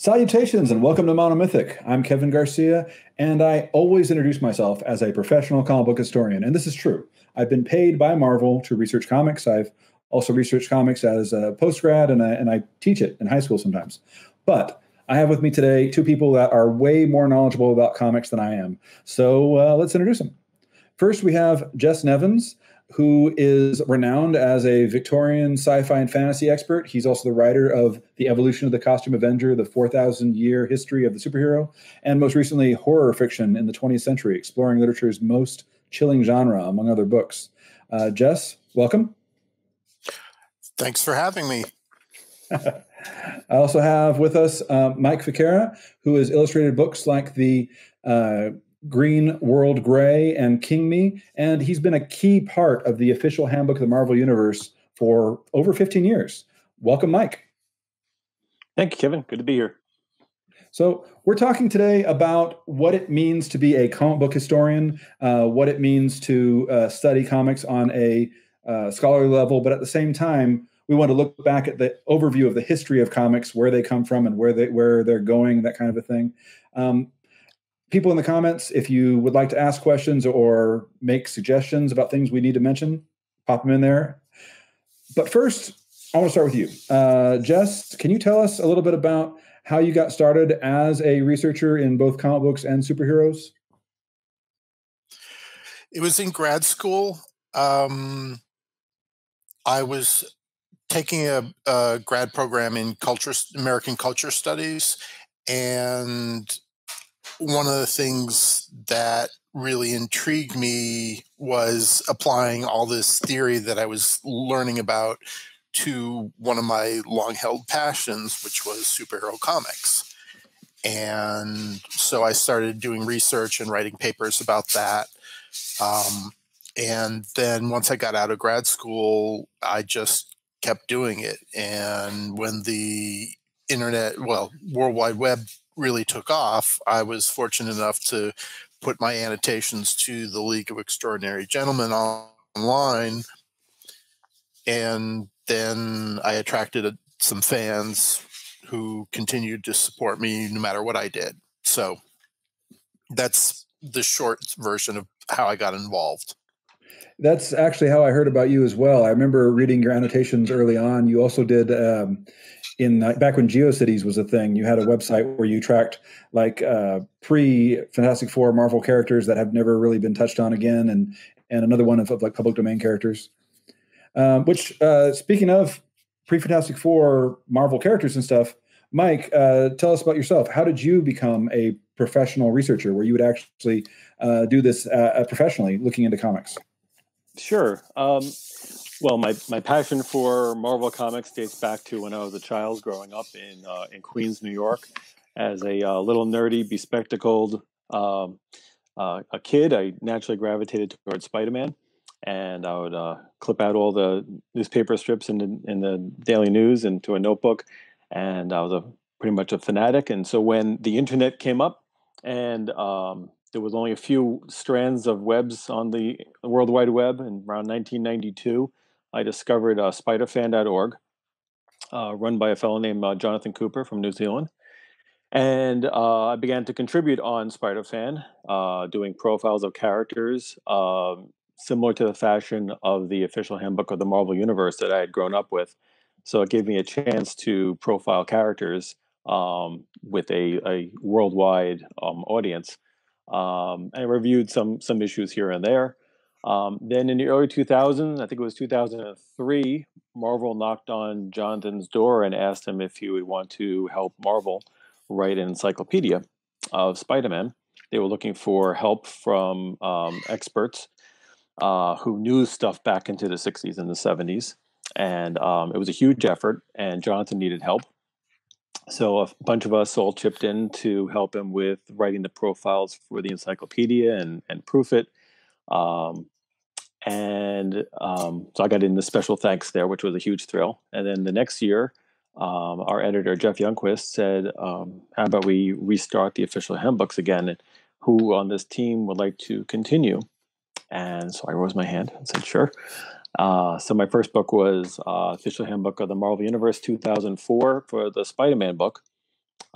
Salutations and welcome to Monomythic. I'm Kevin Garcia, and I always introduce myself as a professional comic book historian, and this is true. I've been paid by Marvel to research comics. I've also researched comics as a postgrad, and I, and I teach it in high school sometimes. But I have with me today two people that are way more knowledgeable about comics than I am. So uh, let's introduce them. First, we have Jess Nevins who is renowned as a Victorian sci fi and fantasy expert. He's also the writer of The Evolution of the Costumed Adventurer, The 4,000 Year History of the Superhero, and most recently, Horror Fiction in the 20th Century, exploring literature's most chilling genre, among other books. Uh, Jess, welcome. Thanks for having me. I also have with us uh, Mike Fichera, who has illustrated books like the uh, Green World Grey and King Me, and he's been a key part of the official handbook of the Marvel Universe for over 15 years. Welcome, Mike. Thank you, Kevin. Good to be here. So, we're talking today about what it means to be a comic book historian, uh, what it means to uh, study comics on a uh, scholarly level, but at the same time, we want to look back at the overview of the history of comics, where they come from, and where they where they're going, that kind of a thing. Um, people in the comments, if you would like to ask questions or make suggestions about things we need to mention, pop them in there. But first, I want to start with you. Uh, Jess, can you tell us a little bit about how you got started as a researcher in both comic books and superheroes? It was in grad school. Um, I was taking a, a grad program in culture, American culture studies, and one of the things that really intrigued me was applying all this theory that I was learning about to one of my long held passions, which was superhero comics. And so I started doing research and writing papers about that. Um, and then once I got out of grad school, I just kept doing it. And when the internet, well, World Wide Web really took off, I was fortunate enough to put my annotations to the League of Extraordinary Gentlemen online. And then I attracted some fans who continued to support me no matter what I did. So that's the short version of how I got involved. That's actually how I heard about you as well. I remember reading your annotations early on. You also did um, in uh, back when GeoCities was a thing, you had a website where you tracked like uh, pre Fantastic Four Marvel characters that have never really been touched on again, and and another one of, of like public domain characters. Um, which, uh, speaking of pre Fantastic Four Marvel characters and stuff, Mike, uh, tell us about yourself. How did you become a professional researcher, where you would actually uh, do this uh, professionally, looking into comics? Sure. Um, well, my, my passion for Marvel Comics dates back to when I was a child growing up in, uh, in Queens, New York. As a uh, little nerdy, bespectacled um, uh, a kid, I naturally gravitated towards Spider Man. And I would uh, clip out all the newspaper strips in the, in the daily news into a notebook. And I was a pretty much a fanatic. And so when the internet came up and um, there was only a few strands of webs on the World Wide Web in around 1992, I discovered uh, spiderfan.org, uh, run by a fellow named uh, Jonathan Cooper from New Zealand. And uh, I began to contribute on Spider-Fan, uh, doing profiles of characters um, similar to the fashion of the official handbook of the Marvel Universe that I had grown up with. So it gave me a chance to profile characters um, with a, a worldwide um, audience. Um, I reviewed some some issues here and there. Um, then in the early 2000s, I think it was 2003, Marvel knocked on Jonathan's door and asked him if he would want to help Marvel write an encyclopedia of Spider Man. They were looking for help from um, experts uh, who knew stuff back into the 60s and the 70s. And um, it was a huge effort, and Jonathan needed help. So a bunch of us all chipped in to help him with writing the profiles for the encyclopedia and, and proof it. Um, and um, so I got in the special thanks there, which was a huge thrill. And then the next year, um, our editor Jeff Youngquist said, um, "How about we restart the official handbooks again? And who on this team would like to continue?" And so I rose my hand and said, "Sure." Uh, so my first book was uh, official handbook of the Marvel Universe 2004 for the Spider-Man book,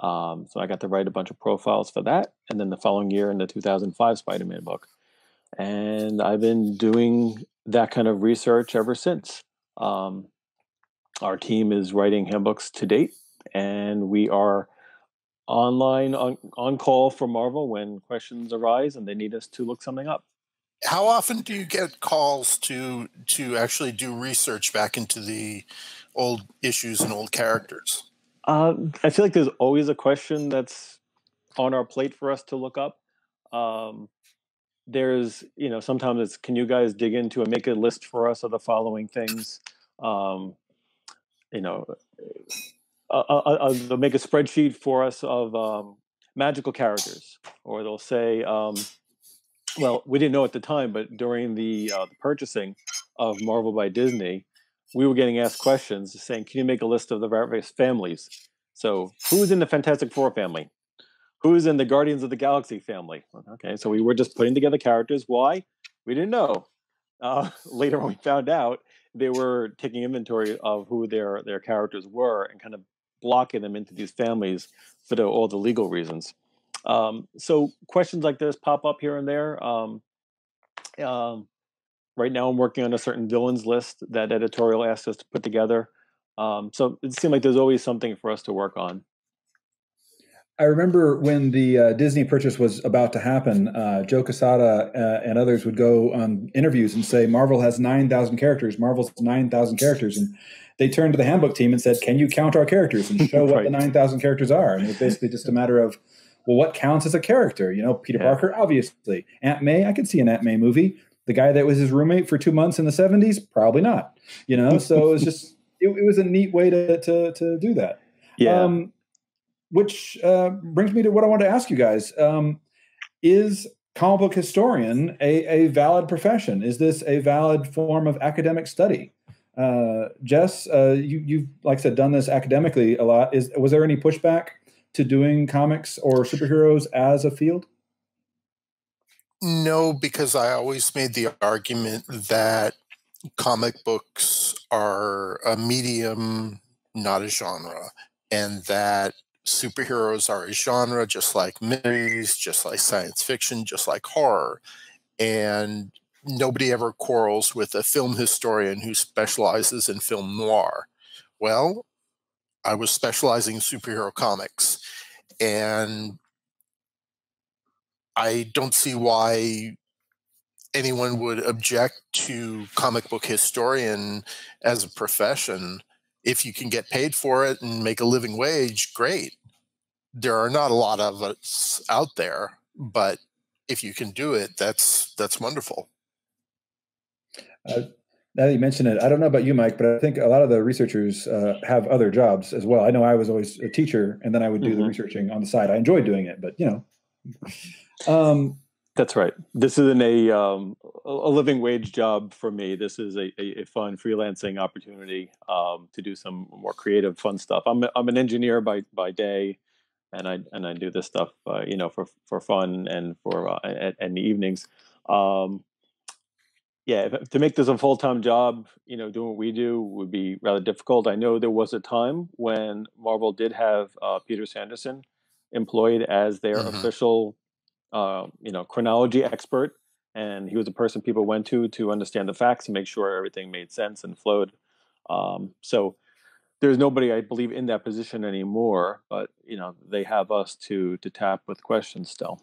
Um, so I got to write a bunch of profiles for that, and then the following year in the 2005 Spider-Man book, and I've been doing that kind of research ever since. Um, our team is writing handbooks to date, and we are online on, on call for Marvel when questions arise and they need us to look something up. How often do you get calls to to actually do research back into the old issues and old characters? Uh, I feel like there's always a question that's on our plate for us to look up. Um, there's, you know, sometimes it's, can you guys dig into and make a list for us of the following things? Um, you know, uh, uh, uh, they'll make a spreadsheet for us of um, magical characters, or they'll say, um, well, we didn't know at the time, but during the, uh, the purchasing of Marvel by Disney, we were getting asked questions saying, "Can you make a list of the various families?" So, who's in the Fantastic Four family? Who's in the Guardians of the Galaxy family? Okay, so we were just putting together characters. Why? We didn't know. Uh, later, we found out they were taking inventory of who their their characters were and kind of blocking them into these families for the, all the legal reasons. Um, so questions like this pop up here and there. Um, um, right now, I'm working on a certain villains list that editorial asked us to put together. Um, so it seemed like there's always something for us to work on. I remember when the uh, Disney purchase was about to happen, uh, Joe Quesada uh, and others would go on interviews and say, Marvel has 9,000 characters. Marvel's 9,000 characters. And they turned to the handbook team and said, Can you count our characters and show right. what the 9,000 characters are? And it was basically just a matter of, well, what counts as a character? You know, Peter yeah. Parker, obviously. Aunt May, I could see an Aunt May movie. The guy that was his roommate for two months in the 70s, probably not. You know, so it was just, it, it was a neat way to, to, to do that. Yeah. Um, which uh, brings me to what I want to ask you guys. Um, is comic book historian a, a valid profession? Is this a valid form of academic study? Uh, Jess, uh, you, you've, like I said, done this academically a lot. Is Was there any pushback to doing comics or superheroes as a field? No, because I always made the argument that comic books are a medium, not a genre, and that superheroes are a genre just like movies, just like science fiction, just like horror. And nobody ever quarrels with a film historian who specializes in film noir. Well, I was specializing in superhero comics. And I don't see why anyone would object to comic book historian as a profession if you can get paid for it and make a living wage, great. There are not a lot of us out there, but if you can do it, that's that's wonderful. Uh, now that you mention it, I don't know about you, Mike, but I think a lot of the researchers uh, have other jobs as well. I know I was always a teacher, and then I would do mm-hmm. the researching on the side. I enjoyed doing it, but you know, um, that's right. This isn't a um, a living wage job for me. This is a, a, fun freelancing opportunity um, to do some more creative, fun stuff. I'm I'm an engineer by by day, and I and I do this stuff, uh, you know, for for fun and for uh, and, and the evenings. Um, yeah, to make this a full time job, you know, doing what we do would be rather difficult. I know there was a time when Marvel did have uh, Peter Sanderson employed as their mm-hmm. official uh, you know chronology expert, and he was a person people went to to understand the facts and make sure everything made sense and flowed. Um, so there's nobody I believe in that position anymore, but you know they have us to to tap with questions still.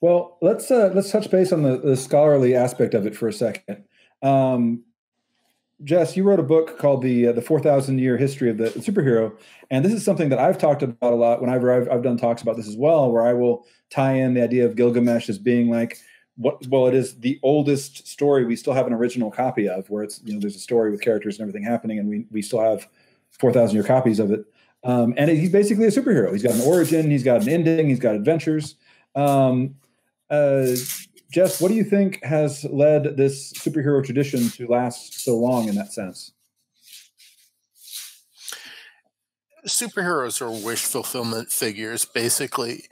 Well, let's uh, let's touch base on the, the scholarly aspect of it for a second. Um, Jess, you wrote a book called the uh, the four thousand year history of the superhero, and this is something that I've talked about a lot whenever I've, I've done talks about this as well, where I will tie in the idea of Gilgamesh as being like what well it is the oldest story we still have an original copy of, where it's you know there's a story with characters and everything happening, and we we still have four thousand year copies of it. Um, and he's basically a superhero. He's got an origin, he's got an ending, he's got adventures. Um, uh, Jess, what do you think has led this superhero tradition to last so long in that sense? Superheroes are wish fulfillment figures, basically.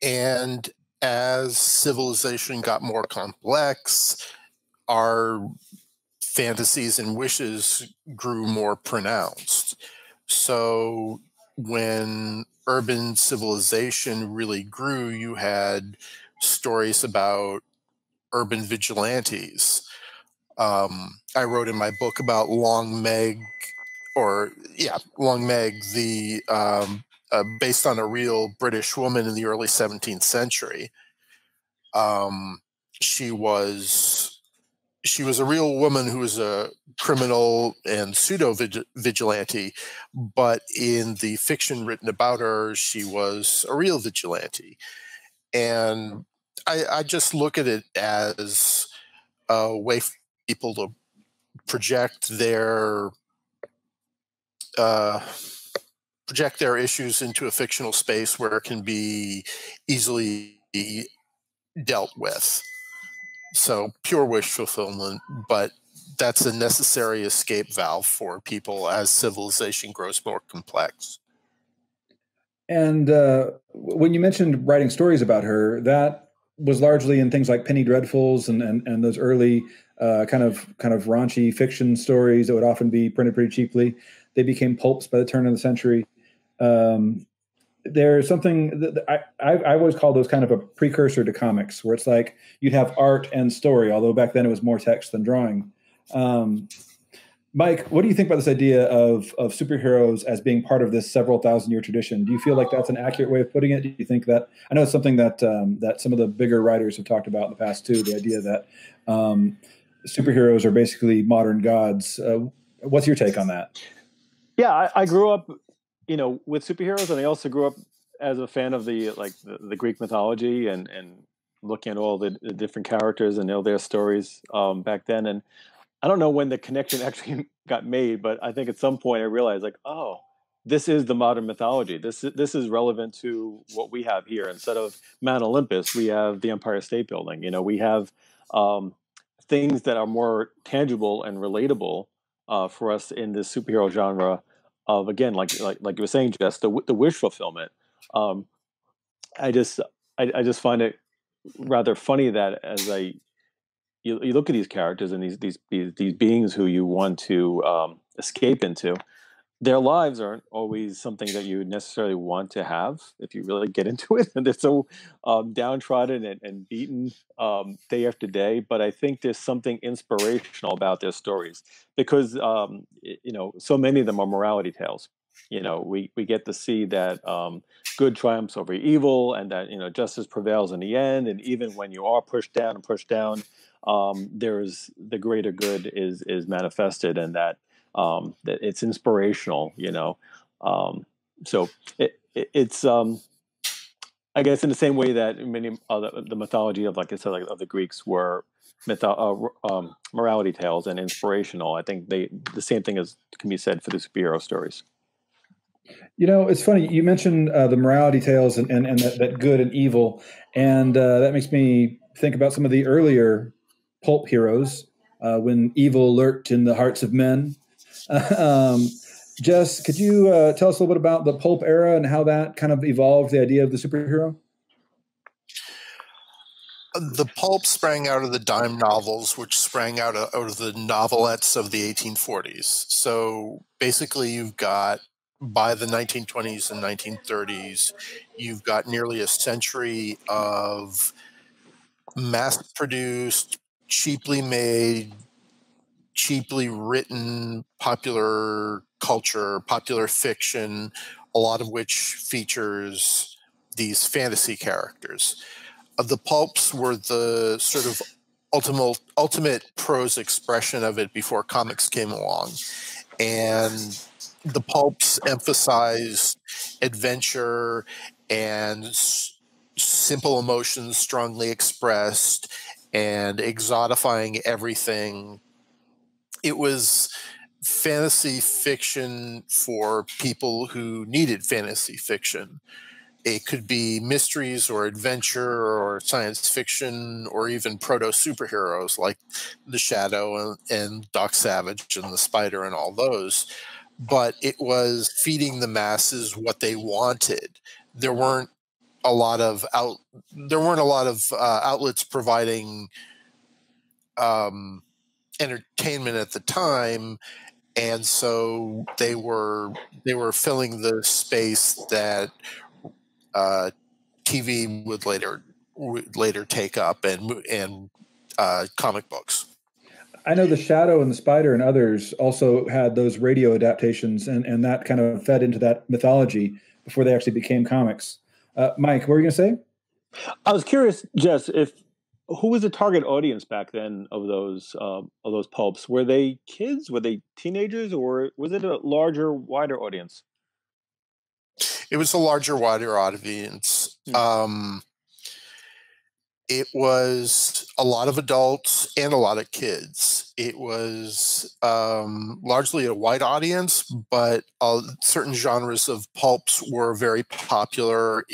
And as civilization got more complex, our fantasies and wishes grew more pronounced. So when urban civilization really grew, you had stories about urban vigilantes. Um, I wrote in my book about Long Meg, or yeah, Long Meg, the um, uh, based on a real British woman in the early 17th century. Um, she was she was a real woman who was a criminal and pseudo vigilante, but in the fiction written about her, she was a real vigilante. And I, I just look at it as a way for people to project their uh, project their issues into a fictional space where it can be easily dealt with. So pure wish fulfillment, but that's a necessary escape valve for people as civilization grows more complex. And uh, when you mentioned writing stories about her, that was largely in things like Penny Dreadfuls and and, and those early uh, kind of kind of raunchy fiction stories that would often be printed pretty cheaply. They became pulps by the turn of the century. Um, there's something that I, I, always call those kind of a precursor to comics, where it's like you'd have art and story, although back then it was more text than drawing. Um, Mike, what do you think about this idea of of superheroes as being part of this several thousand year tradition? Do you feel like that's an accurate way of putting it? Do you think that I know it's something that um, that some of the bigger writers have talked about in the past too? The idea that um, superheroes are basically modern gods. Uh, what's your take on that? Yeah, I, I grew up you know, with superheroes, and I also grew up as a fan of the like the, the Greek mythology and and looking at all the, the different characters and all their stories um, back then. And I don't know when the connection actually got made, but I think at some point I realized like, oh, this is the modern mythology. This this is relevant to what we have here. Instead of Mount Olympus, we have the Empire State Building. You know, we have um, things that are more tangible and relatable uh, for us in this superhero genre of again, like like like you were saying, Jess, the the wish fulfillment. Um, I just I, I just find it rather funny that as I you, you look at these characters and these these these, beings who you want to um, escape into, their lives aren't always something that you necessarily want to have if you really get into it. And they're so um, downtrodden and, and beaten um, day after day. But I think there's something inspirational about their stories because, um, you know, so many of them are morality tales. You know, we, we get to see that um, good triumphs over evil and that, you know, justice prevails in the end. And even when you are pushed down and pushed down, um, there's the greater good is is manifested and that um, that it's inspirational, you know. Um, so it, it, it's, um, I guess, in the same way that many other the mythology of, like I said, like, of the Greeks were mytho- uh, um, morality tales and inspirational. I think they the same thing as can be said for the superhero stories. You know, it's funny you mentioned uh, the morality tales and and, and that, that good and evil, and uh, that makes me think about some of the earlier pulp heroes uh, when evil lurked in the hearts of men. um, Jess, could you uh, tell us a little bit about the pulp era and how that kind of evolved the idea of the superhero? The pulp sprang out of the dime novels, which sprang out of, out of the novelettes of the 1840s. So basically, you've got by the 1920s and 1930s, you've got nearly a century of mass produced, cheaply made, cheaply written popular culture, popular fiction, a lot of which features these fantasy characters. Uh, the pulps were the sort of ultimate ultimate prose expression of it before comics came along, and the pulps emphasized adventure and s- simple emotions strongly expressed and exotifying everything it was fantasy fiction for people who needed fantasy fiction. It could be mysteries or adventure or science fiction or even proto superheroes like the Shadow and, and Doc Savage and the Spider and all those. But it was feeding the masses what they wanted. There weren't a lot of out. There weren't a lot of uh, outlets providing um, entertainment at the time and so they were they were filling the space that uh, TV would later would later take up and and uh, comic books. I know the Shadow and the Spider and others also had those radio adaptations, and and that kind of fed into that mythology before they actually became comics. Uh, Mike, what were you going to say? I was curious, Jess, if who was the target audience back then of those um, of those pulps? Were they kids? Were they teenagers, or was it a larger, wider audience? It was a larger, wider audience. Hmm. Um, it was a lot of adults and a lot of kids. It was um, largely a white audience, but uh, certain genres of pulps were very popular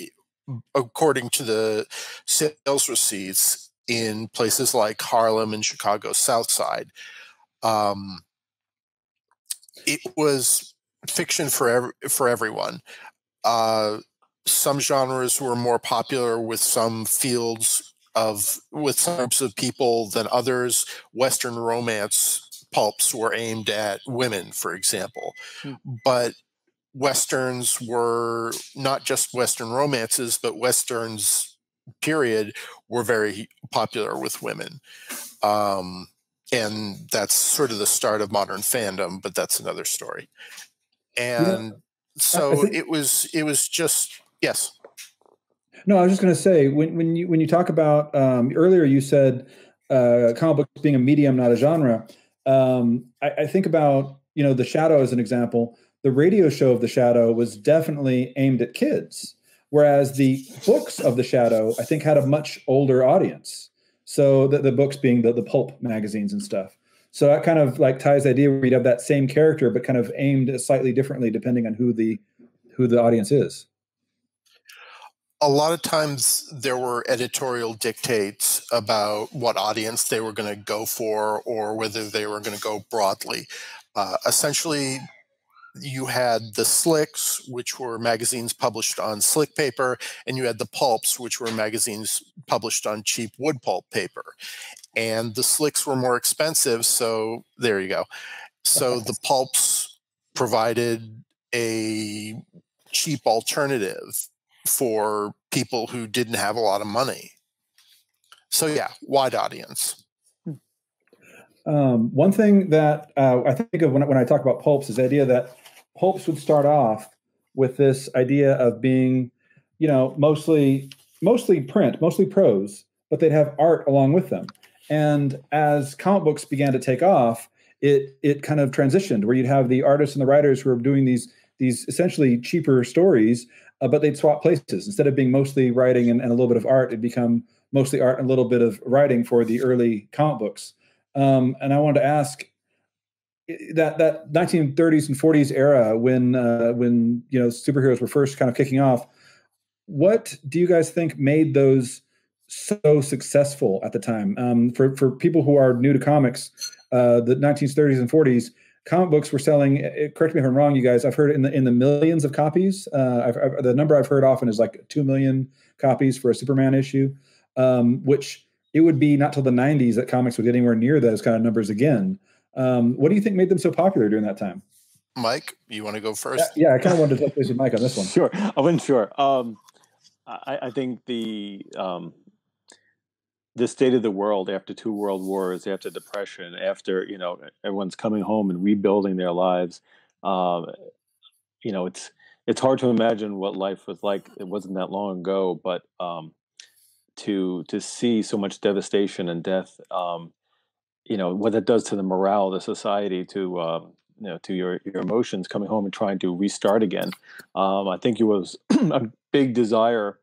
according to the sales receipts in places like Harlem and Chicago's South Side. Um, it was fiction for every, for everyone. Uh, some genres were more popular with some fields of with some groups of people than others. Western romance pulps were aimed at women, for example, mm. but westerns were not just Western romances, but westerns period were very popular with women. Um, and that's sort of the start of modern fandom, but that's another story. And yeah. so think- it was it was just yes. No, I was just going to say when when you when you talk about um, earlier, you said uh, comic books being a medium, not a genre. Um, I, I, think about you know the Shadow as an example. The radio show of the Shadow was definitely aimed at kids, whereas the books of the Shadow I think had a much older audience. So the, the books being the the pulp magazines and stuff. So that kind of like ties the idea where you'd have that same character, but kind of aimed slightly differently depending on who the who the audience is a lot of times there were editorial dictates about what audience they were going to go for or whether they were going to go broadly. Uh, essentially, you had the slicks, which were magazines published on slick paper, and you had the pulps, which were magazines published on cheap wood pulp paper. And the slicks were more expensive, so there you go. So the pulps provided a cheap alternative for people who didn't have a lot of money. So yeah, wide audience. Um, one thing that uh, I think of when, when I talk about pulps is the idea that pulps would start off with this idea of being, you know, mostly mostly print, mostly prose, but they'd have art along with them. And as comic books began to take off, it it kind of transitioned where you'd have the artists and the writers who are doing these these essentially cheaper stories uh, but they'd swap places. Instead of being mostly writing and, and, a little bit of art, it'd become mostly art and a little bit of writing for the early comic books. Um, and I wanted to ask that that 1930s and 40s era when uh, when you know superheroes were first kind of kicking off. What do you guys think made those so successful at the time? Um, for for people who are new to comics, uh, the 1930s and 40s comic books were selling. Eh, eh, correct me if I'm wrong, you guys. I've heard in the in the millions of copies. Uh, I've, I've, the number I've heard often is like two million copies for a Superman issue, um, which it would be not till the 90s that comics would get anywhere near those kind of numbers again. Um, what do you think made them so popular during that time? Mike, you want to go first? Yeah, yeah I kind of wanted to touch base with Mike on this one. Sure, I wasn't sure. Um, I, I, think the um, the state of the world after two world wars, after depression, after you know everyone's coming home and rebuilding their lives. Um, you know, it's it's hard to imagine what life was like. It wasn't that long ago, but um, to to see so much devastation and death, um, you know, what that does to the morale of the society, to uh, you know, to your your emotions coming home and trying to restart again. Um, I think it was a big desire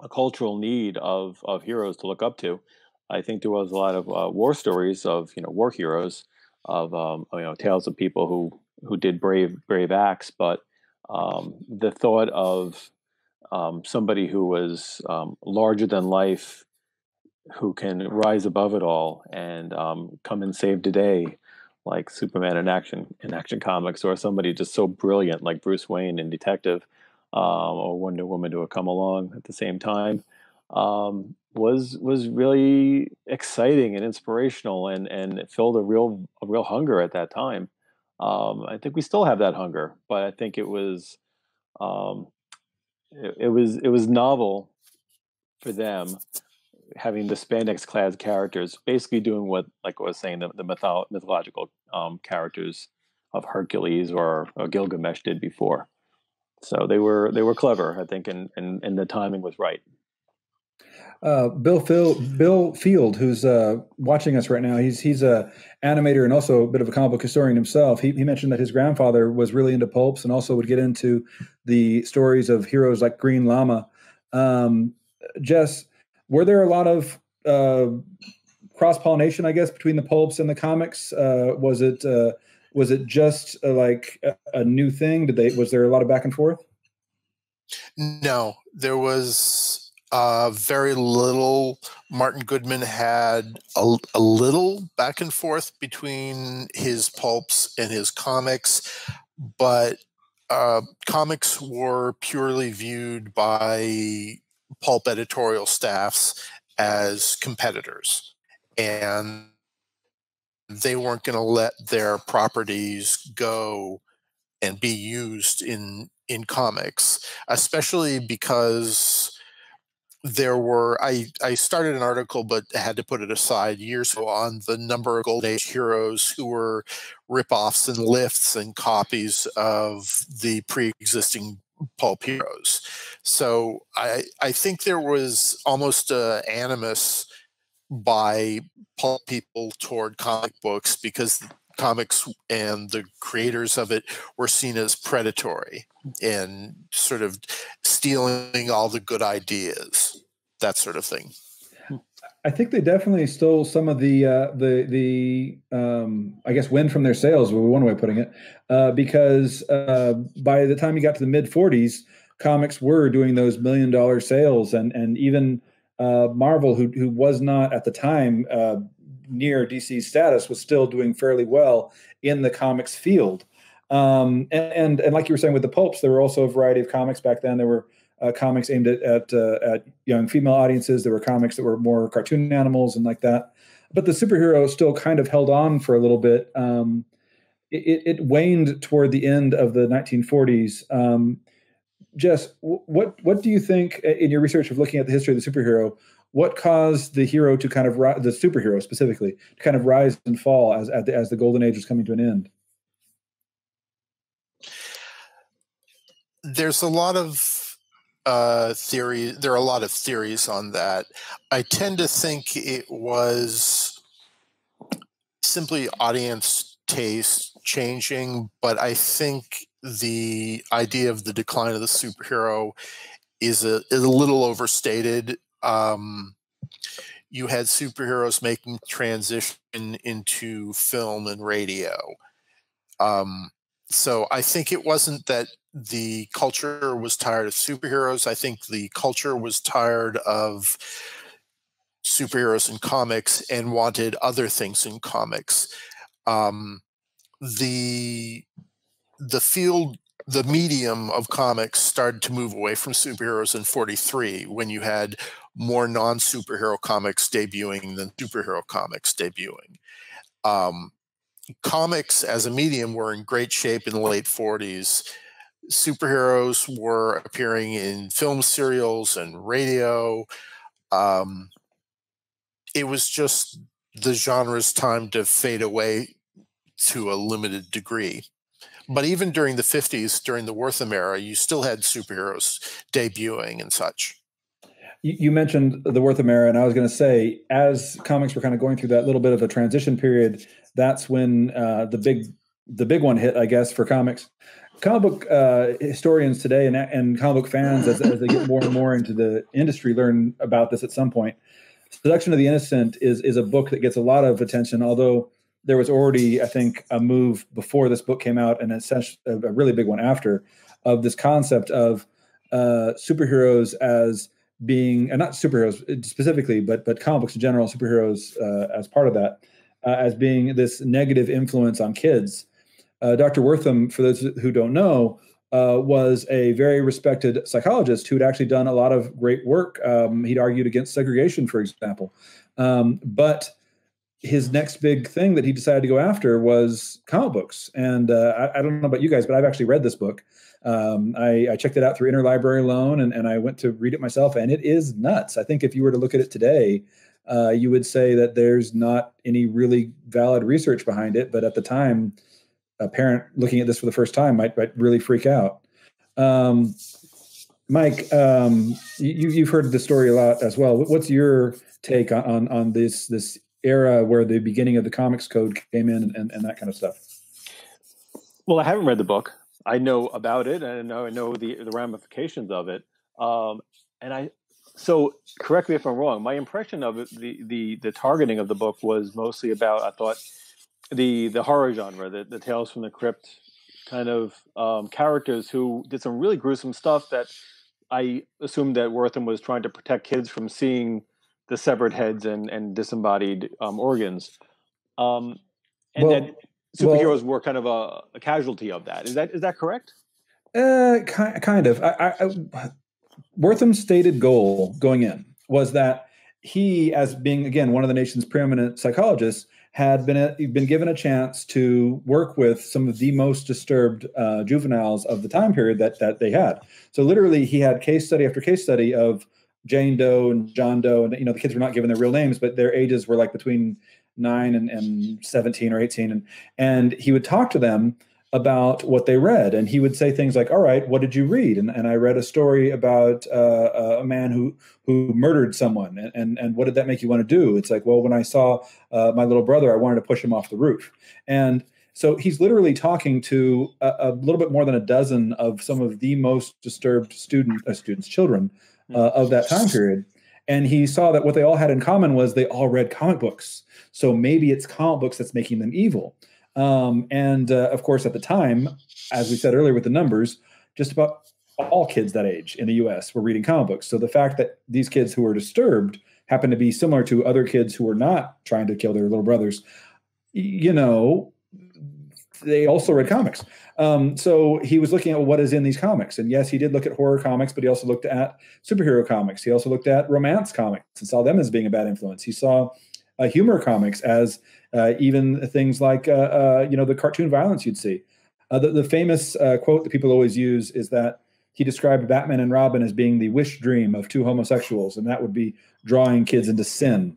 a cultural need of of heroes to look up to. I think there was a lot of uh, war stories of you know war heroes of um, you know tales of people who who did brave brave acts, but um, the thought of um, somebody who was um, larger than life, who can rise above it all and um, come and save the day, like Superman in action in action comics, or somebody just so brilliant like Bruce Wayne in Detective um, or Wonder Woman to have come along at the same time um, was was really exciting and inspirational and and it filled a real a real hunger at that time. Um, I think we still have that hunger, but I think it was um, it, it was it was novel for them having the spandex clad characters basically doing what like I was saying the, the mytho- mythological um, characters of Hercules or, or, Gilgamesh did before. So they were they were clever, I think, and and, and the timing was right. Uh, Bill Phil, Bill Field, who's uh, watching us right now, he's he's a animator and also a bit of a comic book historian himself. He, he mentioned that his grandfather was really into pulps and also would get into the stories of heroes like Green Lama. Um, Jess, were there a lot of uh, cross pollination, I guess, between the pulps and the comics? Uh, was it uh, was it just uh, like a, a, new thing? Did they was there a lot of back and forth? No, there was uh, very little. Martin Goodman had a, a little back and forth between his pulps and his comics, but uh, comics were purely viewed by pulp editorial staffs as competitors. And they weren't going to let their properties go and be used in in comics, especially because there were I I started an article but had to put it aside years ago on the number of Golden Age heroes who were ripoffs and lifts and copies of the pre-existing pulp heroes. So I I think there was almost a animus by pulp people toward comic books because comics and the creators of it were seen as predatory and sort of stealing all the good ideas, that sort of thing. I think they definitely stole some of the uh, the the um, I guess wind from their sails, one way of putting it, uh, because uh, by the time you got to the mid '40s, comics were doing those million dollar sales, and and even uh, Marvel, who who was not at the time uh, near DC's status, was still doing fairly well in the comics field. Um, and, and, and like you were saying with the pulps, there were also a variety of comics back then. There were uh, comics aimed at at, uh, at young female audiences. There were comics that were more cartoon animals and like that. But the superhero still kind of held on for a little bit. Um, it, it, waned toward the end of the 1940s. Um, Jess, what what do you think uh, in your research of looking at the history of the superhero? What caused the hero to kind of ri- the superhero specifically to kind of rise and fall as the, as the golden age was coming to an end? There's a lot of uh, theory. There are a lot of theories on that. I tend to think it was simply audience taste changing, but I think the idea of the decline of the superhero is a is a little overstated. Um, you had superheroes making transition into film and radio. Um, so I think it wasn't that the culture was tired of superheroes. I think the culture was tired of superheroes in comics and wanted other things in comics. Um, the the field the medium of comics started to move away from superheroes in 43 when you had more non-superhero comics debuting than superhero comics debuting um, comics as a medium were in great shape in the late 40s. Superheroes were appearing in film serials and radio. Um, it was just the genre's time to fade away to a limited degree. But even during the 50s, during the Wertham era, you still had superheroes debuting and such. You, mentioned the Wertham era, and I was going to say, as comics were kind of going through that little bit of a transition period, that's when uh, the big the big one hit, I guess, for comics. Comic book uh, historians today and, and comic book fans, as, as they get more and more into the industry, learn about this at some point. Seduction of the Innocent is is a book that gets a lot of attention, although there was already, I think, a move before this book came out, and a, a really big one after, of this concept of uh, superheroes as being, and not superheroes specifically, but but comic books in general, superheroes uh, as part of that, uh, as being this negative influence on kids. Uh, Dr. Wertham, for those who don't know, uh, was a very respected psychologist who'd actually done a lot of great work. Um, he'd argued against segregation, for example. Um, but his next big thing that he decided to go after was comic books. And uh, I, I, don't know about you guys, but I've actually read this book. Um, I, I, checked it out through interlibrary loan and, and I went to read it myself, and it is nuts. I think if you were to look at it today, uh, you would say that there's not any really valid research behind it. But at the time, a parent looking at this for the first time might, might really freak out. Um, Mike, um, you, you've heard the story a lot as well. What's your take on, on, on this this era where the beginning of the comics code came in and, and that kind of stuff? Well, I haven't read the book. I know about it, and I know I know the the ramifications of it. Um, and I, so correct me if I'm wrong. My impression of it, the the the targeting of the book was mostly about. I thought the the horror genre, the the tales from the crypt kind of um, characters who did some really gruesome stuff that I assumed that Wertham was trying to protect kids from seeing the severed heads and, and disembodied um, organs. Um, and well, that superheroes well, were kind of a, a, casualty of that. Is that is that correct? Uh, kind, kind of. I, I, I, Wertham's stated goal going in was that he, as being again one of the nation's preeminent psychologists, had been a, been given a chance to work with some of the most disturbed uh, juveniles of the time period that that they had. So literally, he had case study after case study of Jane Doe and John Doe, and you know the kids were not given their real names, but their ages were like between nine and, and 17 or 18 and and he would talk to them about what they read. And he would say things like, "All right, what did you read?" And, and I read a story about uh, a man who who murdered someone. And, and, and what did that make you want to do? It's like, well, when I saw uh, my little brother, I wanted to push him off the roof. And so he's literally talking to a, a little bit more than a dozen of some of the most disturbed student uh, students, children uh, of that time period. And he saw that what they all had in common was they all read comic books. So maybe it's comic books that's making them evil. Um, and uh, of course, at the time, as we said earlier with the numbers, just about all kids that age in the US were reading comic books. So the fact that these kids who were disturbed happen to be similar to other kids who were not trying to kill their little brothers, you know, they also read comics. Um, so he was looking at what is in these comics. And yes, he did look at horror comics, but he also looked at superhero comics. He also looked at romance comics and saw them as being a bad influence. He saw uh, humor comics as uh, even things like uh, uh, you know the cartoon violence you'd see. Uh, the, the famous quote that people always use is that he described Batman and Robin as being the wish dream of two homosexuals, and that would be drawing kids into sin.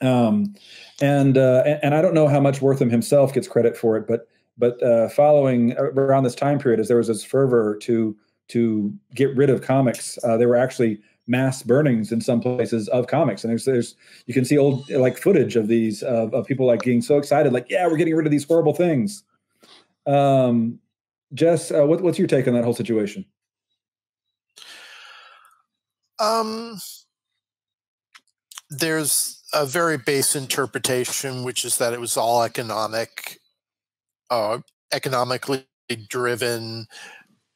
Um, and, uh, and I don't know how much Wertham himself gets credit for it, but but uh, following around this time period, as there was this fervor to to get rid of comics, uh, there were actually mass burnings in some places of comics. And there's there's you can see old like footage of these of, of people like getting so excited like yeah we're getting rid of these horrible things. Um jess uh, what, what's your take on that whole situation? Um there's a very base interpretation which is that it was all economic uh economically driven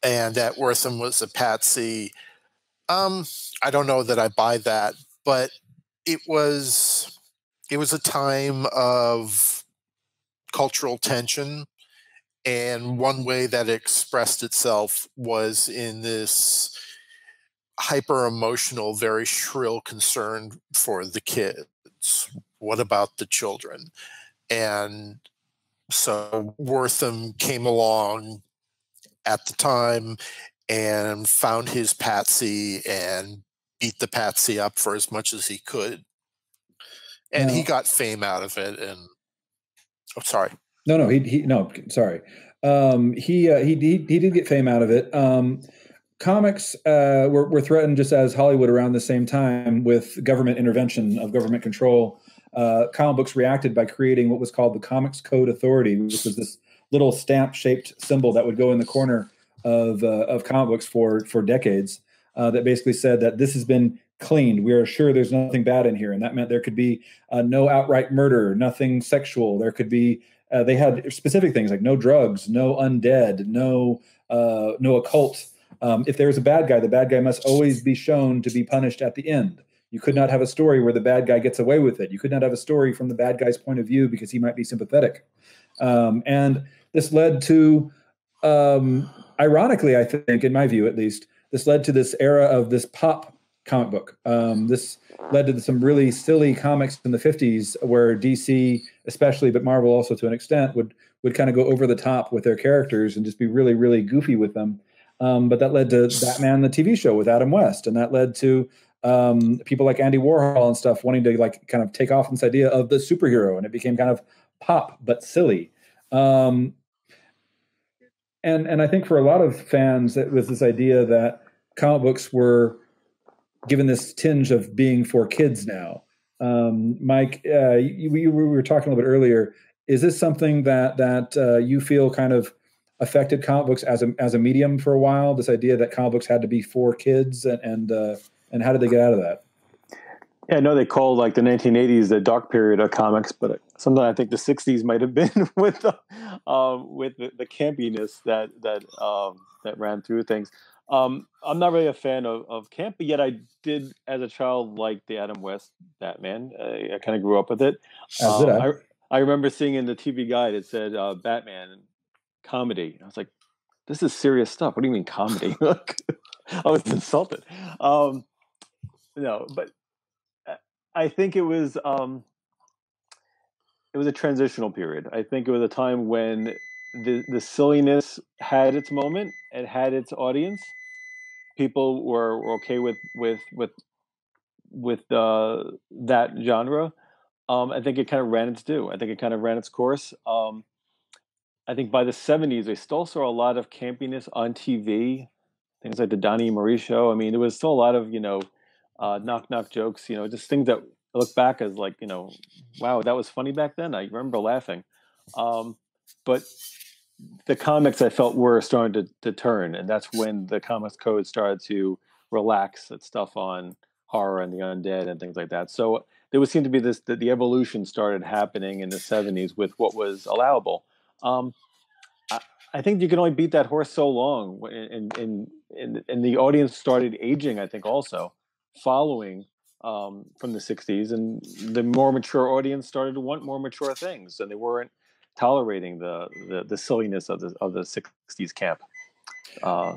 and that Wertham was a patsy um, I don't know that I buy that, but it was it was a time of cultural tension and one way that it expressed itself was in this hyper emotional very shrill concern for the kids. What about the children? And so Wertham came along at the time and found his patsy and beat the patsy up for as much as he could. And no. he got fame out of it. And oh, sorry. No, no, he, he no, sorry. Um, he, uh, he, he, he did get fame out of it. Um, comics uh, were, were threatened just as Hollywood around the same time with government intervention of government control. Uh, comic books reacted by creating what was called the Comics Code Authority, which was this little stamp shaped symbol that would go in the corner of uh, of comic books for for decades uh, that basically said that this has been cleaned. We are sure there's nothing bad in here, and that meant there could be uh, no outright murder, nothing sexual. There could be uh, they had specific things like no drugs, no undead, no uh, no occult. Um, if there is a bad guy, the bad guy must always be shown to be punished at the end. You could not have a story where the bad guy gets away with it. You could not have a story from the bad guy's point of view because he might be sympathetic. Um, and this led to um, ironically, I think, in my view at least, this led to this era of this pop comic book. Um, this led to some really silly comics in the 50s where DC, especially, but Marvel also to an extent, would would kind of go over the top with their characters and just be really, really goofy with them. Um, but that led to Batman, the TV show with Adam West, and that led to um, people like Andy Warhol and stuff wanting to like kind of take off this idea of the superhero, and it became kind of pop but silly. Um, and and I think for a lot of fans, it was this idea that comic books were given this tinge of being for kids now. Um, Mike, uh, you, we were talking a little bit earlier. Is this something that that uh, you feel kind of affected comic books as a as a medium for a while? This idea that comic books had to be for kids, and and, uh, and how did they get out of that? Yeah, I know they called like the 1980s the dark period of comics, but sometimes I think the 60s might have been with the um, with the, the, campiness that that um, that ran through things. Um, I'm not really a fan of, of camp, but yet I did, as a child, like the Adam West Batman. I, I kind of grew up with it. As did um, I. I. remember seeing in the TV guide it said uh, Batman comedy. I was like, "This is serious stuff. What do you mean comedy?" I was insulted. Um, no, but uh, I think it was um, it was a transitional period. I think it was a time when the the silliness had its moment. It had its audience. People were, were okay with with with with uh, that genre. Um, I think it kind of ran its due. I think it kind of ran its course. Um, I think by the '70s, they still saw a lot of campiness on TV, things like the Donny Marie show. I mean, there was still a lot of you know uh, knock knock jokes. You know, just things that look back as like you know, wow, that was funny back then. I remember laughing. Um, but the comics I felt were starting to, to turn, and that's when the comics code started to relax its stuff on horror and the undead and things like that. So there would seem to be this that the evolution started happening in the 70s with what was allowable. Um, I, I, think you can only beat that horse so long, and and, and the audience started aging. I think also following um, from the 60s, and the more mature audience started to want more mature things, and they weren't tolerating the the, the silliness of the of the 60s camp. Uh,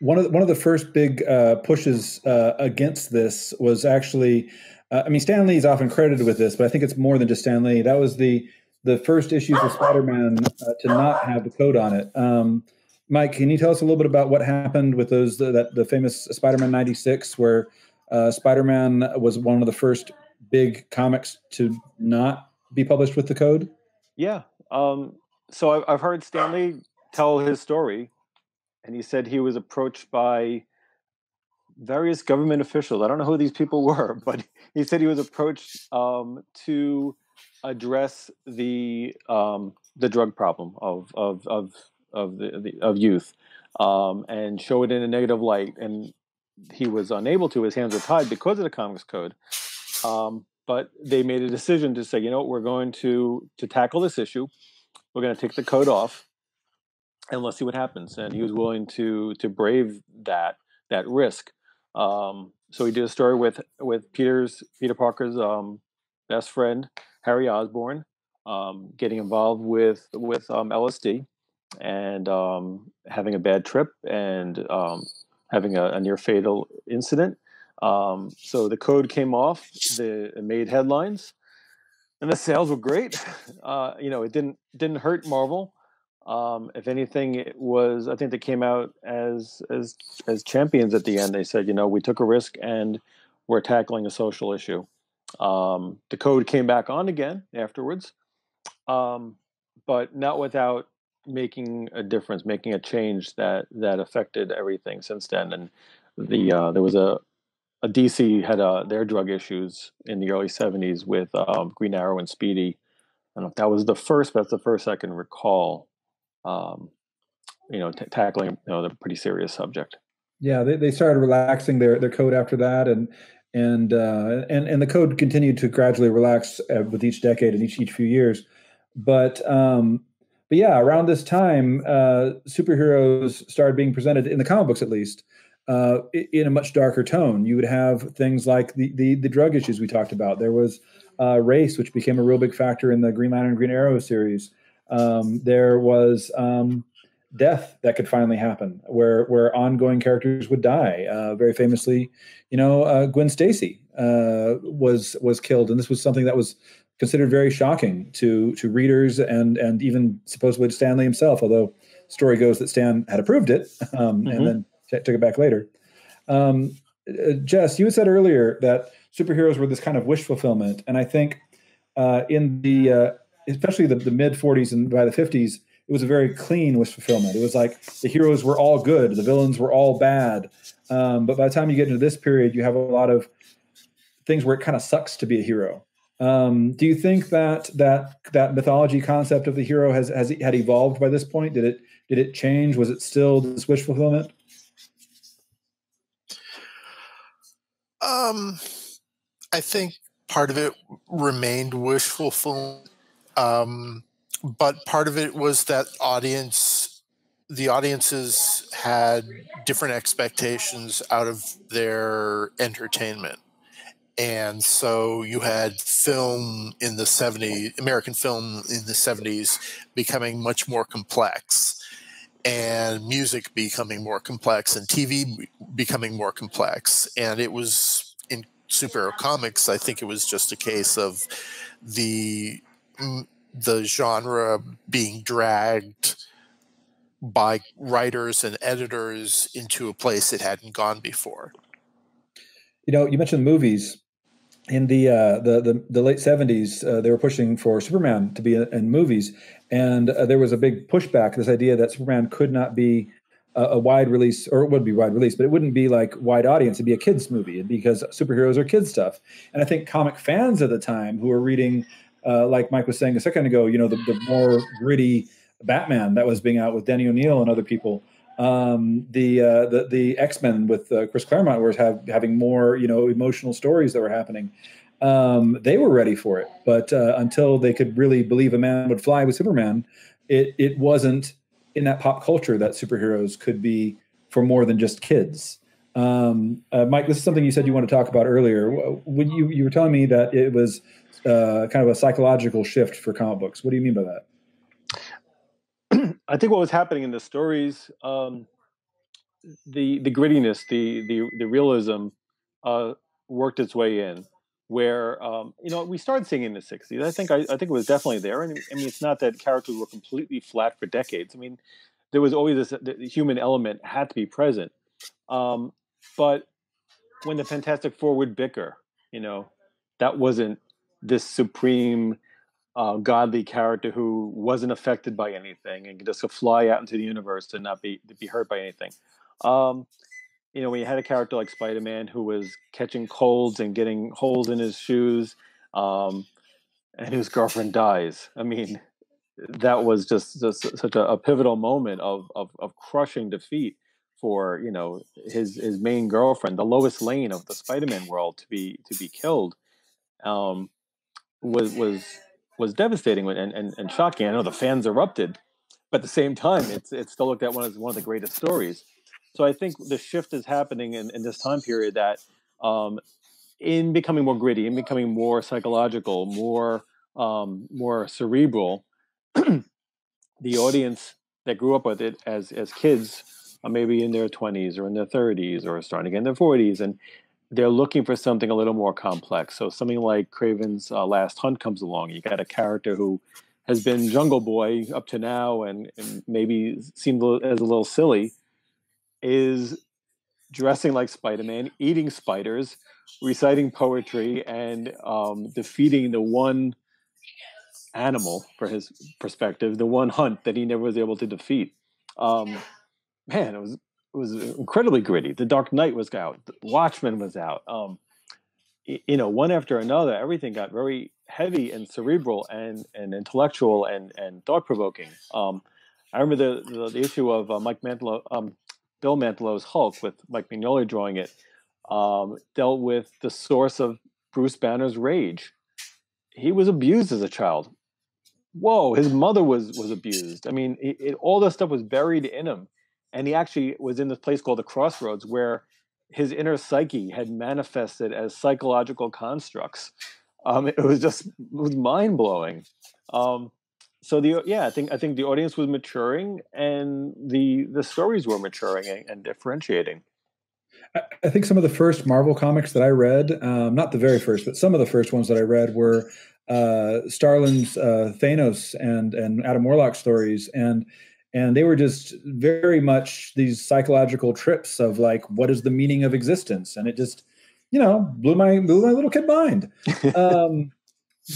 one of the, one of the first big uh, pushes uh, against this was actually, uh, I mean, Stan Lee is often credited with this, but I think it's more than just Stan Lee. That was the the first issues of Spider-Man uh, to not have the code on it. Um, Mike, can you tell us a little bit about what happened with those the, that the famous Spider-Man '96, where uh, Spider-Man was one of the first big comics to not be published with the code? Yeah, um, so I've, I've heard Stan Lee tell his story, and he said he was approached by various government officials. I don't know who these people were, but he said he was approached um, to address the um, the drug problem of of of of the, the of youth um, and show it in a negative light. And he was unable to. His hands were tied because of the comics code. Um, but they made a decision to say, you know, we're going to to tackle this issue. We're going to take the code off, and let's see what happens. And he was willing to to brave that that risk. Um, so he did a story with with Peter's Peter Parker's um, best friend Harry Osborn, um, getting involved with with um, LSD and um, having a bad trip and um, having a, a near fatal incident um, so the code came off, the, it made headlines, and the sales were great. Uh, you know, it didn't didn't hurt Marvel. Um, if anything, it was I think they came out as as as champions at the end. They said, you know, we took a risk and we're tackling a social issue. Um, the code came back on again afterwards, um, but not without making a difference, making a change that that affected everything since then. And the uh, there was a a DC had uh, their drug issues in the early 70s with um, Green Arrow and Speedy. I don't know if that was the first, but that's the first I can recall, um, you know, t- tackling you know, the pretty serious subject. Yeah, they, they started relaxing their, their code after that. And, and, uh, and, and the code continued to gradually relax uh, with each decade and each, each few years. But, um, but yeah, around this time, uh, superheroes started being presented in the comic books, at least, uh, in a much darker tone. You would have things like the, the, the drug issues we talked about. There was uh, race, which became a real big factor in the Green Lantern and Green Arrow series. Um, there was um, death that could finally happen, where where ongoing characters would die. Uh, very famously, you know, uh, Gwen Stacy uh, was was killed, and this was something that was considered very shocking to to readers and and even supposedly to Stan Lee himself. Although story goes that Stan had approved it um, mm-hmm. and then t- took it back later. Um, uh, Jess, you had said earlier that superheroes were this kind of wish fulfillment, and I think uh, in the uh, especially the, the mid 40s and by the 50s, it was a very clean wish fulfillment. It was like the heroes were all good, the villains were all bad. Um, but by the time you get into this period, you have a lot of things where it kind of sucks to be a hero. Um, do you think that that that mythology concept of the hero has has had evolved by this point? Did it did it change? Was it still this wish fulfillment? Um, I think part of it remained wish fulfillment. Um, but part of it was that audience the audiences had different expectations out of their entertainment and so you had film in the 70s american film in the 70s becoming much more complex and music becoming more complex and tv becoming more complex and it was in superhero comics i think it was just a case of the the genre being dragged by writers and editors into a place it hadn't gone before. You know, you mentioned movies. In the uh, the, the, the late seventies, uh, they were pushing for Superman to be in, movies, and uh, there was a big pushback. This idea that Superman could not be a, a, wide release, or it would be wide release, but it wouldn't be like wide audience. It'd be a kids movie because superheroes are kids stuff. And I think comic fans at the time who were reading uh, like Mike was saying a second ago, you know, the, the more gritty Batman that was being out with Denny O'Neil and other people. Um, the, uh, the the X Men with uh, Chris Claremont was have, having more you know emotional stories that were happening. Um, they were ready for it, but uh, until they could really believe a man would fly with Superman, it it wasn't in that pop culture that superheroes could be for more than just kids. Um, uh, Mike, this is something you said you want to talk about earlier. When you you were telling me that it was uh, kind of a psychological shift for comic books. What do you mean by that? I think what was happening in the stories, um, the the grittiness, the the the realism, uh, worked its way in. Where um, you know we started seeing in the '60s. I think I, I, think it was definitely there. And I mean, it's not that characters were completely flat for decades. I mean, there was always this the human element had to be present. Um, but when the Fantastic Four would bicker, you know, that wasn't this supreme uh, godly character who wasn't affected by anything and could just fly out into the universe and not be be hurt by anything. Um, you know, when you had a character like Spider Man who was catching colds and getting holes in his shoes, um, and his girlfriend dies. I mean, that was just, just such a, a pivotal moment of, of, of crushing defeat for you know his his main girlfriend, the Lois Lane of the Spider Man world, to be to be killed. Um, was was was devastating and, and, and shocking. I know the fans erupted, but at the same time, it's it's still looked at one as one of the greatest stories. So I think the shift is happening in, in this time period that um, in becoming more gritty, in becoming more psychological, more um, more cerebral, the audience that grew up with it as as kids, uh, maybe in their twenties or in their thirties or starting in their forties, and they're looking for something a little more complex. So something like Kraven's uh, Last Hunt comes along. You got a character who has been Jungle Boy up to now, and, and maybe seemed as a little silly, is dressing like Spider-Man, eating spiders, reciting poetry, and um, defeating the one animal, for his perspective, the one hunt that he never was able to defeat. Um, man, it was was incredibly gritty. The Dark Knight was out. Watchmen was out. Um, you know, one after another, everything got very heavy and cerebral and and intellectual and and thought provoking. Um, I remember the, the, the issue of uh, Mike Mantlo, um, Bill Mantlo's Hulk with Mike Mignola drawing it, um, dealt with the source of Bruce Banner's rage. He was abused as a child. Whoa, his mother was was abused. I mean, it, it, all this stuff was buried in him and he actually was in this place called the crossroads where his inner psyche had manifested as psychological constructs. Um, it was just it was mind-blowing. Um, so the yeah, I think I think the audience was maturing and the the stories were maturing and, and differentiating. I think some of the first Marvel comics that I read, um, not the very first, but some of the first ones that I read were uh, Starlin's uh, Thanos and and Adam Warlock stories, and and they were just very much these psychological trips of like, what is the meaning of existence? And it just, you know, blew my blew my little kid mind. Um,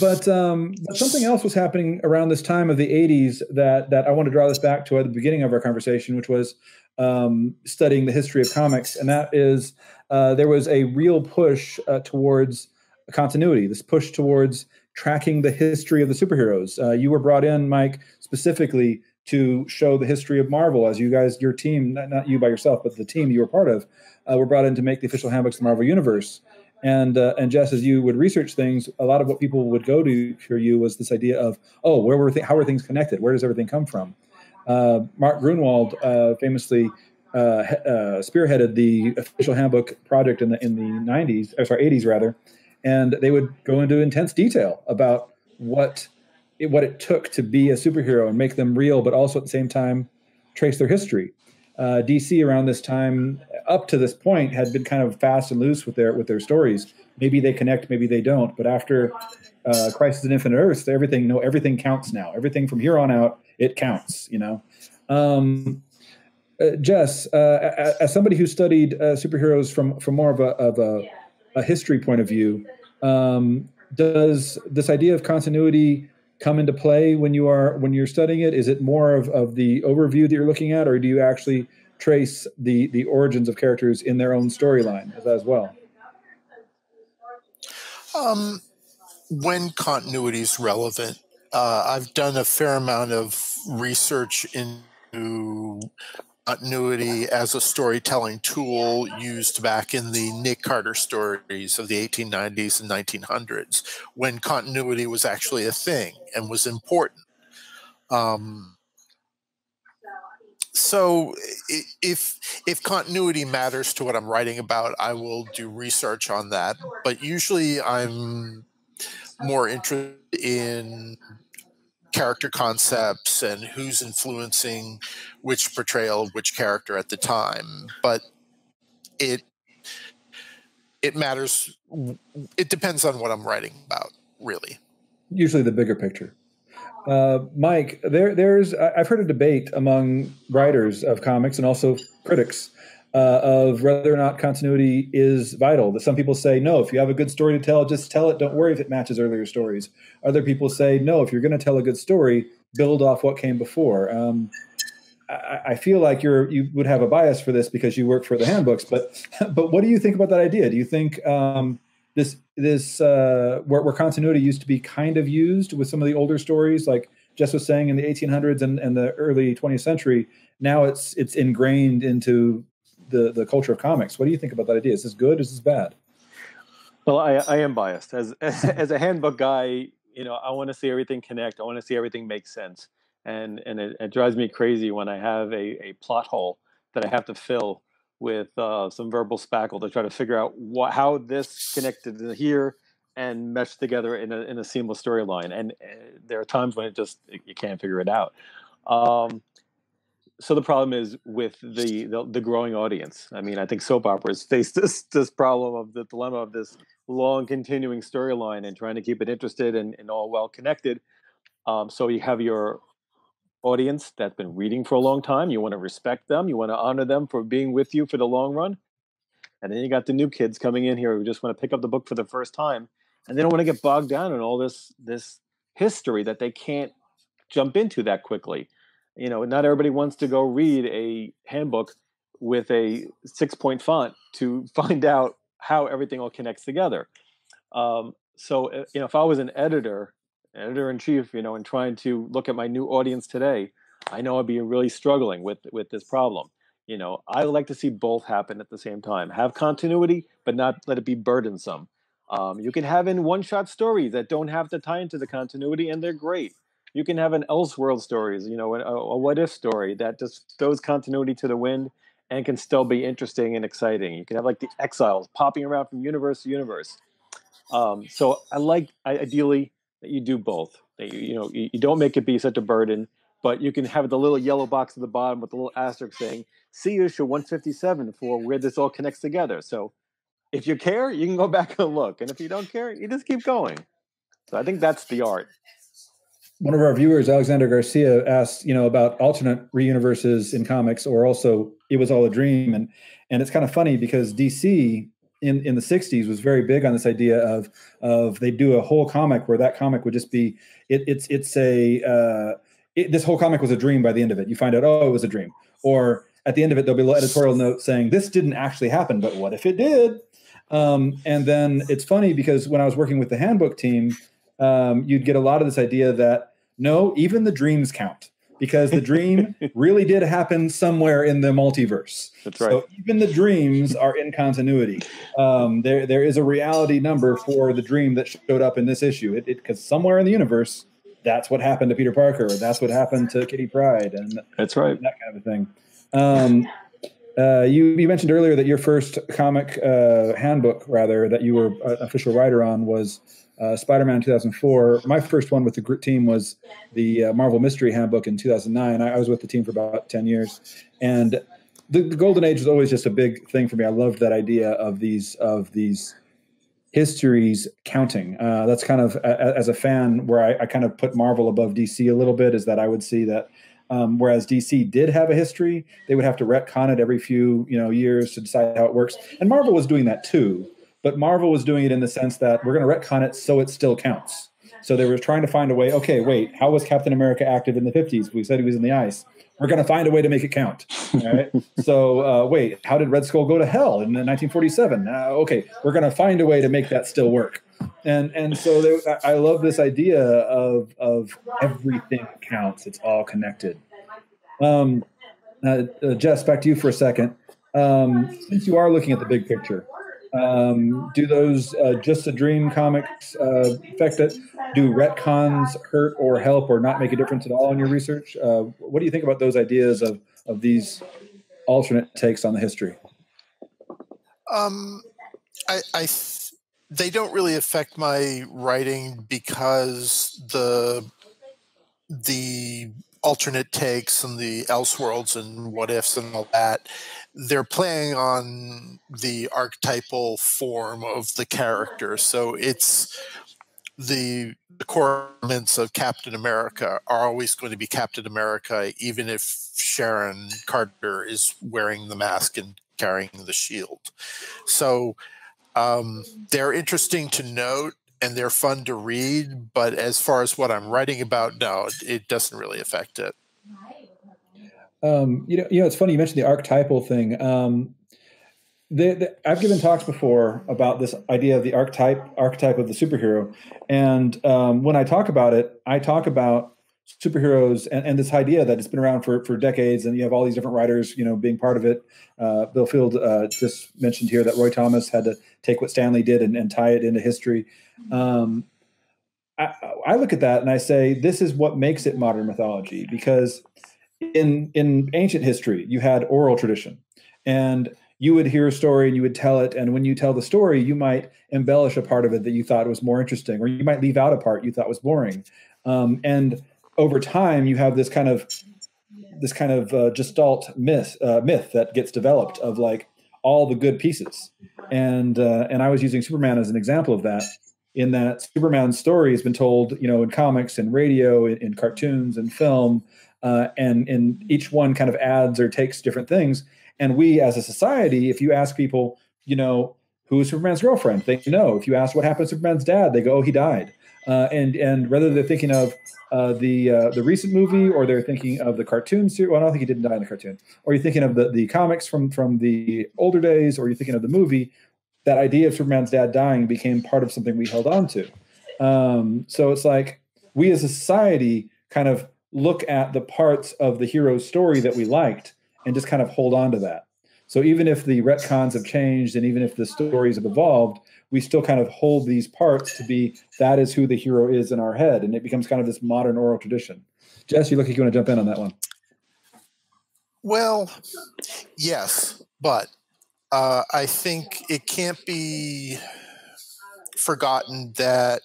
but um, but something else was happening around this time of the 80s that that I want to draw this back to at the beginning of our conversation, which was um, studying the history of comics, and that is uh, there was a real push uh, towards continuity. This push towards tracking the history of the superheroes. Uh, you were brought in, Mike, specifically to show the history of Marvel, as you guys, your team, not, not you by yourself, but the team you were part of, uh, were brought in to make the official handbooks of the Marvel Universe. And uh, and Jess, as you would research things, a lot of what people would go to for you was this idea of, oh, where were th- how are things connected? Where does everything come from? Uh, Mark Gruenwald uh, famously uh, uh, spearheaded the official handbook project in the in the 90s, or sorry, 80s rather, and they would go into intense detail about what it, what it took to be a superhero and make them real, but also at the same time trace their history. Uh, DC around this time, up to this point, had been kind of fast and loose with their with their stories. Maybe they connect, maybe they don't. But after uh, Crisis on Infinite Earths, everything no everything counts now. Everything from here on out, it counts. You know. Um, uh, Jess, uh, as somebody who studied uh, superheroes from from more of a of a, a history point of view, um, does this idea of continuity come into play when you are when you're studying it? Is it more of, of the overview that you're looking at, or do you actually trace the the origins of characters in their own storyline as, as well? Um, when continuity is relevant, uh, I've done a fair amount of research into continuity as a storytelling tool used back in the Nick Carter stories of the 1890s and 1900s when continuity was actually a thing and was important. Um, so if if continuity matters to what I'm writing about, I will do research on that. But usually, I'm more interested in character concepts and who's influencing which portrayal of which character at the time but it it matters it depends on what i'm writing about really. Usually the bigger picture. Uh, mike there there's i've heard a debate among writers of comics and also critics uh, of whether or not continuity is vital. That some people say no. If you have a good story to tell, just tell it. Don't worry if it matches earlier stories. Other people say no. If you're going to tell a good story, build off what came before. Um, I, I, feel like you're you would have a bias for this because you work for the handbooks. But but what do you think about that idea? Do you think um, this this uh, where, where continuity used to be kind of used with some of the older stories, like Jess was saying in the 1800s and, and the early 20th century? Now it's it's ingrained into the the culture of comics. What do you think about that idea? Is this good? Is this bad? Well, I, I am biased as, as a handbook guy. You know, I want to see everything connect. I want to see everything make sense, and and it, it, drives me crazy when I have a, a plot hole that I have to fill with uh, some verbal spackle to try to figure out what, how this connected to here and mesh together in a in a seamless storyline. And uh, there are times when it just you can't figure it out. Um, so the problem is with the, the, the growing audience. I mean, I think soap operas face this this problem of the dilemma of this long continuing storyline and trying to keep it interested and, and all well connected. Um, so you have your audience that's been reading for a long time. You want to respect them. You want to honor them for being with you for the long run. And then you got the new kids coming in here who just want to pick up the book for the first time, and they don't want to get bogged down in all this this history that they can't jump into that quickly you know, not everybody wants to go read a handbook with a six point font to find out how everything all connects together. Um, so, uh, you know, if I was an editor, editor in chief, you know, and trying to look at my new audience today, I know I'd be really struggling with with this problem. You know, I like to see both happen at the same time. Have continuity, but not let it be burdensome. Um, you can have in one shot stories that don't have to tie into the continuity, and they're great you can have an Elseworld stories, you know, a, a what if story that just throws continuity to the wind and can still be interesting and exciting. You can have like the exiles popping around from universe to universe. Um, so I like I, ideally that you do both. That you, you know you, you don't make it be such a burden, but you can have the little yellow box at the bottom with the little asterisk saying "See issue 157" for where this all connects together. So if you care, you can go back and look, and if you don't care, you just keep going. So I think that's the art. One of our viewers, Alexander Garcia, asked, you know, about alternate reuniverses in comics, or also it was all a dream, and and it's kind of funny because DC in in the 60s was very big on this idea of of they do a whole comic where that comic would just be it, it's it's a uh, it, this whole comic was a dream by the end of it. You find out oh it was a dream. Or at the end of it there'll be a little editorial note saying this didn't actually happen but what if it did? Um, and then it's funny because when i was working with the handbook team um, you'd get a lot of this idea that no even the dreams count because the dream really did happen somewhere in the multiverse. That's right. So even the dreams are in continuity. Um, there, there is a reality number for the dream that showed up in this issue. It because somewhere in the universe, that's what happened to Peter Parker. That's what happened to Kitty Pryde, and that's right. That kind of a thing. Um, uh, you, you mentioned earlier that your first comic uh, handbook, rather, that you were an official writer on, was uh, Spider-Man 2004. My first one with the group team was the uh, Marvel Mystery Handbook in 2009. I, I, was with the team for about 10 years, and the, the, Golden Age was always just a big thing for me. I loved that idea of these of these histories counting. Uh, that's kind of a, as a fan where I, I, kind of put Marvel above DC a little bit. Is that I would see that. Um, whereas DC did have a history, they would have to retcon it every few you know years to decide how it works, and Marvel was doing that too but Marvel was doing it in the sense that we're going to retcon it so it still counts. So they were trying to find a way. Okay, wait, how was Captain America active in the 50s? We said he was in the ice. We're going to find a way to make it count. Right? so uh, wait, how did Red Skull go to hell in 1947? Uh, okay, we're going to find a way to make that still work. And and so I love this idea of of everything counts. It's all connected. Um, uh, uh, Jess, back to you for a second. Um, since you are looking at the big picture, um, do those uh, just a dream comics uh, affect it? Do retcons hurt or help or not make a difference at all in your research? Uh, what do you think about those ideas of of these alternate takes on the history? Um, I, I th- they don't really affect my writing because the the alternate takes and the elseworlds and what ifs and all that they're playing on the archetypal form of the character so it's the, the core elements of captain america are always going to be captain america even if sharon carter is wearing the mask and carrying the shield so um, they're interesting to note and they're fun to read. But as far as what I'm writing about, no, it doesn't really affect it. Um, you know, you know, it's funny you mentioned the archetypal thing. Um, the, the, I've given talks before about this idea of the archetype archetype of the superhero, and um, when I talk about it, I talk about superheroes and, and, this idea that it's been around for, for decades, and you have all these different writers, you know, being part of it. Uh, Bill Field uh, just mentioned here that Roy Thomas had to take what Stan Lee did and, and tie it into history. Um, I, I, look at that and I say this is what makes it modern mythology because in in ancient history you had oral tradition. And you would hear a story and you would tell it. And when you tell the story you might embellish a part of it that you thought was more interesting or you might leave out a part you thought was boring. Um, and over time you have this kind of this kind of uh, gestalt myth uh, myth that gets developed of like all the good pieces. And uh, and I was using Superman as an example of that in that Superman's story has been told, you know, in comics and radio, in, in cartoons and film, uh, and and each one kind of adds or takes different things. And we, as a society, if you ask people, you know, who is Superman's girlfriend, they know. If you ask what happened to Superman's dad, they go, oh, he died. Uh, and and whether they're thinking of uh, the uh, the recent movie or they're thinking of the cartoon series. Well, I don't think he didn't die in the cartoon. Or you're thinking of the, the comics from from the older days, or you're thinking of the movie that idea of Superman's dad dying became part of something we held on to. Um, so it's like we as a society kind of look at the parts of the hero's story that we liked and just kind of hold on to that. So even if the retcons have changed and even if the stories have evolved, we still kind of hold these parts to be that is who the hero is in our head. And it becomes kind of this modern oral tradition. Jess, you look like you want to jump in on that one. Well, yes, but uh, I think it can't be forgotten that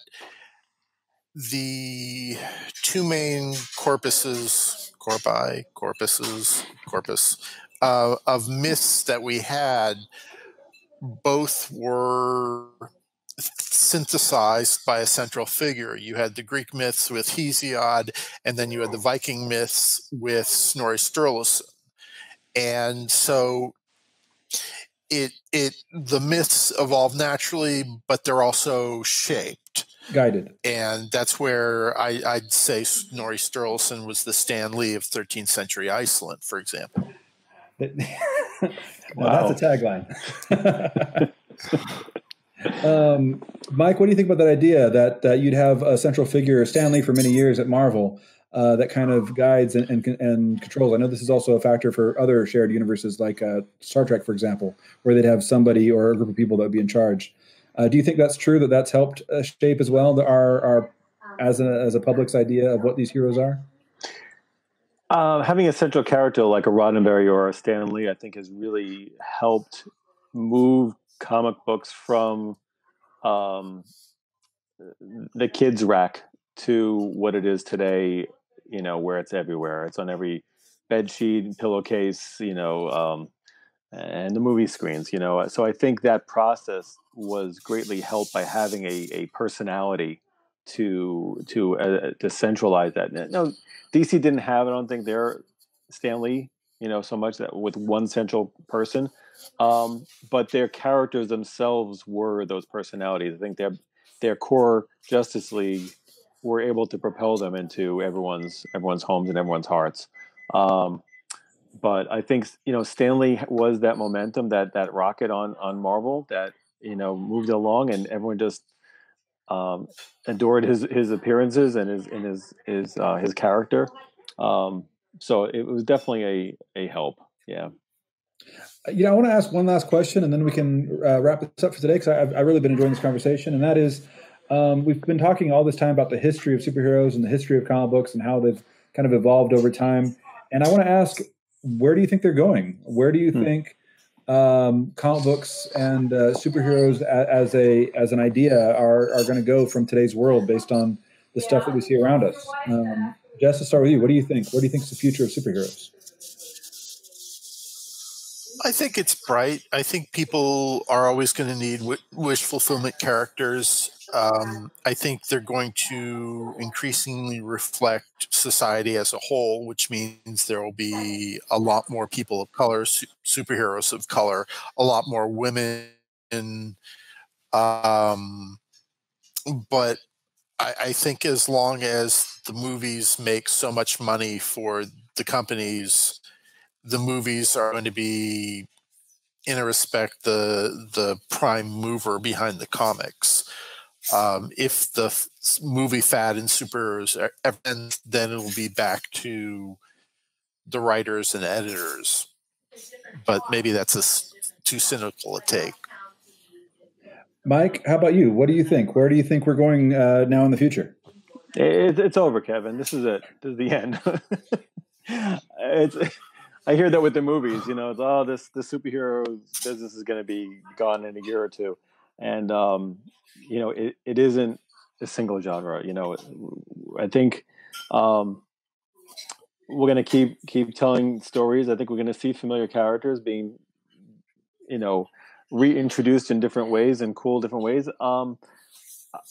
the two main corpuses, corpi, corpuses, corpus uh, of myths that we had, both were synthesized by a central figure. You had the Greek myths with Hesiod, and then you had the Viking myths with Snorri Sturluson. And so it it the myths evolve naturally, but they're also shaped. Guided. And that's where I, I'd say Snorri Sturluson was the Stan Lee of 13th century Iceland, for example. wow. That's a tagline. um, Mike, what do you think about that idea that, that you'd have a central figure, Stan Lee, for many years at Marvel, uh, that kind of guides and, and, and, controls? I know this is also a factor for other shared universes like uh, Star Trek, for example, where they'd have somebody or a group of people that would be in charge. Uh, do you think that's true? That that's helped uh, shape as well our, our as a as a public's idea of what these heroes are. Uh, having a central character like a Roddenberry or a Stan Lee, I think, has really helped move comic books from um, the kids rack to what it is today you know where it's everywhere it's on every bed sheet pillowcase you know um, and the movie screens you know so i think that process was greatly helped by having a, a personality to to uh, to centralize that no dc didn't have i don't think their stan lee you know so much that with one central person um, but their characters themselves were those personalities. I think their their core Justice League were able to propel them into everyone's everyone's homes and everyone's hearts. Um, but I think you know Stan Lee was that momentum that that rocket on on Marvel that you know moved along, and everyone just um, adored his his appearances and his and his his uh, his character. Um, so it was definitely a a help. Yeah. You know, I want to ask one last question, and then we can uh, wrap this up for today because I've, I've really been enjoying this conversation. And that is, um, we've been talking all this time about the history of superheroes and the history of comic books and how they've kind of evolved over time. And I want to ask, where do you think they're going? Where do you hmm. think um, comic books and uh, superheroes as a as an idea are are going to go from today's world based on the stuff that we see around us? Um, Jess, to start with you, what do you think? What do you think is the future of superheroes? I think it's bright. I think people are always going to need wish fulfillment characters. Um, I think they're going to increasingly reflect society as a whole, which means there will be a lot more people of color, su- superheroes of color, a lot more women. Um, but I, I think as long as the movies make so much money for the companies the movies are going to be in a respect the the prime mover behind the comics um, if the f- movie fad and superheroes ends then it'll be back to the writers and editors. But maybe that's a, too cynical a take. Mike how about you? What do you think? Where do you think we're going uh, now in the future? It, it's over kevin. This is it. This is the end. It's I hear that with the movies, you know, it's, oh, this the superhero business is going to be gone in a year or two, and um, you know, it, it isn't a single genre. You know, I think um, we're going to keep keep telling stories. I think we're going to see familiar characters being, you know, reintroduced in different ways and cool different ways. Um,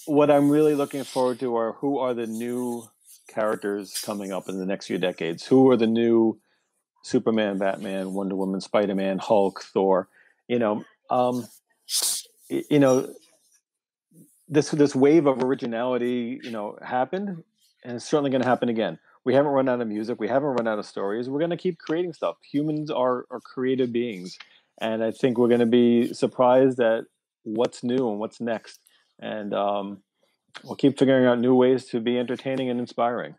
what I'm really looking forward to are who are the new characters coming up in the next few decades. Who are the new Superman, Batman, Wonder Woman, Spider Man, Hulk, Thor. You know, um, you know, this this wave of originality, you know, happened, and it's certainly going to happen again. We haven't run out of music. We haven't run out of stories. We're going to keep creating stuff. Humans are are creative beings, and I think we're going to be surprised at what's new and what's next. And um, we'll keep figuring out new ways to be entertaining and inspiring.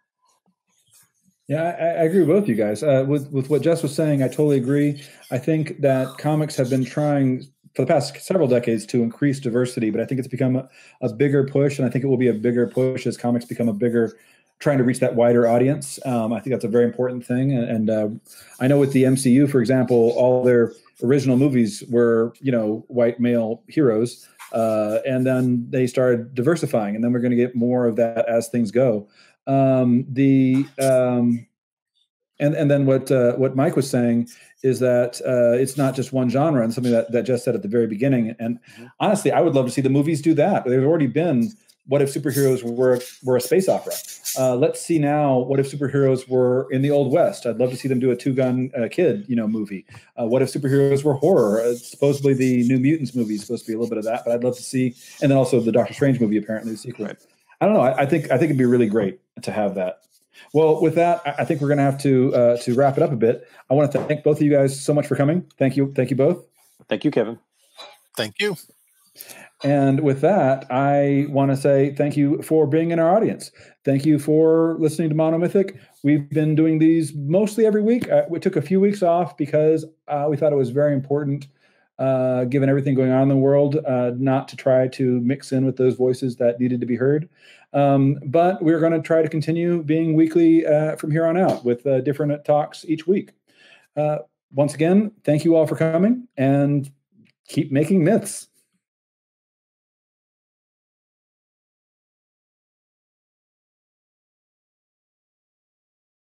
Yeah, I, I, agree with both you guys. Uh, with with what Jess was saying, I totally agree. I think that comics have been trying for the past several decades to increase diversity, but I think it's become a, a bigger push, and I think it will be a bigger push as comics become a bigger, trying to reach that wider audience. Um, I think that's a very important thing, and, and uh, I know with the MCU, for example, all their original movies were you know white male heroes. uh, and then they started diversifying, and then we're going to get more of that as things go. Um, the um, and and then what uh, what Mike was saying is that uh, it's not just one genre, and something that that Jess said at the very beginning. And mm-hmm. honestly, I would love to see the movies do that. There's already been what if superheroes were were a space opera? Uh, let's see now. What if superheroes were in the old west? I'd love to see them do a two gun uh, kid, you know, movie. Uh, what if superheroes were horror? Uh, supposedly the New Mutants movie is supposed to be a little bit of that, but I'd love to see. And then also the Doctor Strange movie, apparently the sequel. Right. I don't know. I, I, think I think it'd be really great to have that. Well, with that, I, I think we're going to have to uh, to wrap it up a bit. I want to thank both of you guys so much for coming. Thank you. Thank you both. Thank you, Kevin. Thank you. And with that, I want to say thank you for being in our audience. Thank you for listening to Monomythic. We've been doing these mostly every week. Uh, we took a few weeks off because uh, we thought it was very important, uh, given everything going on in the world, uh, not to try to mix in with those voices that needed to be heard. Um, but we're going to try to continue being weekly uh, from here on out with uh, different talks each week. once again, thank you all for coming and keep making myths.